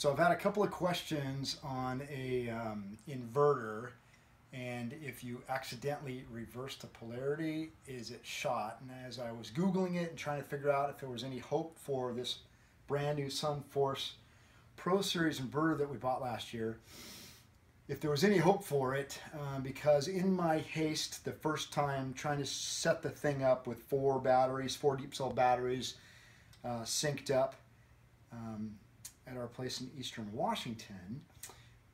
So I've had a couple of questions on a um, inverter and if you accidentally reverse the polarity, is it shot? And as I was Googling it and trying to figure out if there was any hope for this brand new SunForce Pro Series inverter that we bought last year, if there was any hope for it, um, because in my haste the first time trying to set the thing up with four batteries, four deep cell batteries, uh, synced up, um, at our place in Eastern Washington.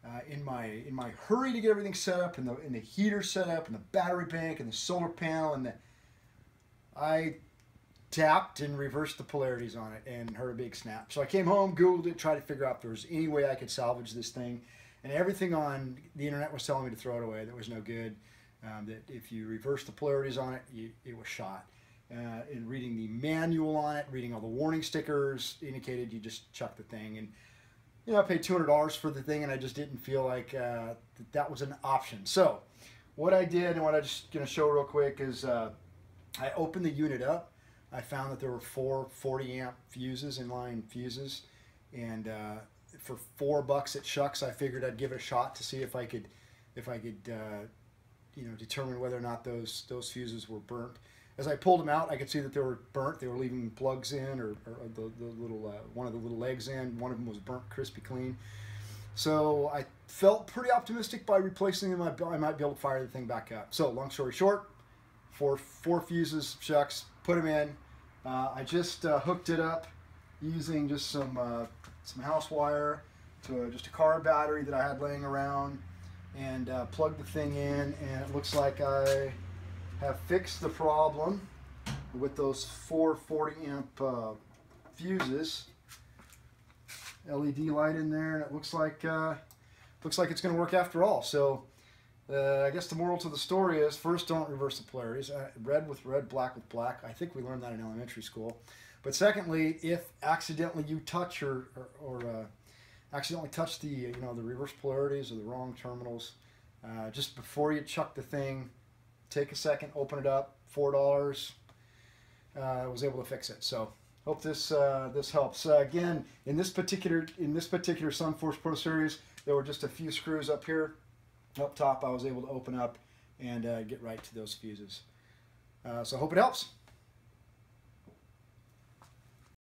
Uh, in my in my hurry to get everything set up and the and the heater set up and the battery bank and the solar panel and the I tapped and reversed the polarities on it and heard a big snap. So I came home, googled it, tried to figure out if there was any way I could salvage this thing, and everything on the internet was telling me to throw it away. That was no good. Um, that if you reverse the polarities on it, you, it was shot uh, in reading the manual on it, reading all the warning stickers, indicated you just chuck the thing. And you know, I paid two hundred dollars for the thing, and I just didn't feel like uh, that, that was an option. So, what I did and what I'm just gonna show real quick is uh, I opened the unit up. I found that there were four 40 amp fuses, inline fuses, and uh, for four bucks at Schucks, I figured I'd give it a shot to see if I could, if I could, uh, you know, determine whether or not those those fuses were burnt as I pulled them out, I could see that they were burnt. They were leaving plugs in, or, or the, the little uh, one of the little legs in. One of them was burnt, crispy clean. So I felt pretty optimistic by replacing them. I might be able to fire the thing back up. So long story short, four four fuses, shucks, put them in. Uh, I just uh, hooked it up using just some uh, some house wire to a, just a car battery that I had laying around, and uh, plugged the thing in. And it looks like I have fixed the problem with those four 40 amp uh, fuses. LED light in there, and it looks like uh, looks like it's going to work after all. So uh, I guess the moral to the story is first, don't reverse the polarities. Uh, red with red, black with black. I think we learned that in elementary school. But secondly, if accidentally you touch or or, or uh, accidentally touch the you know the reverse polarities or the wrong terminals, uh, just before you chuck the thing take a second, open it up, four dollars. Uh, I was able to fix it. So hope this uh, this helps. Uh, again, in this particular in this particular SunForce Pro Series, there were just a few screws up here, up top. I was able to open up and uh, get right to those fuses. Uh, so hope it helps.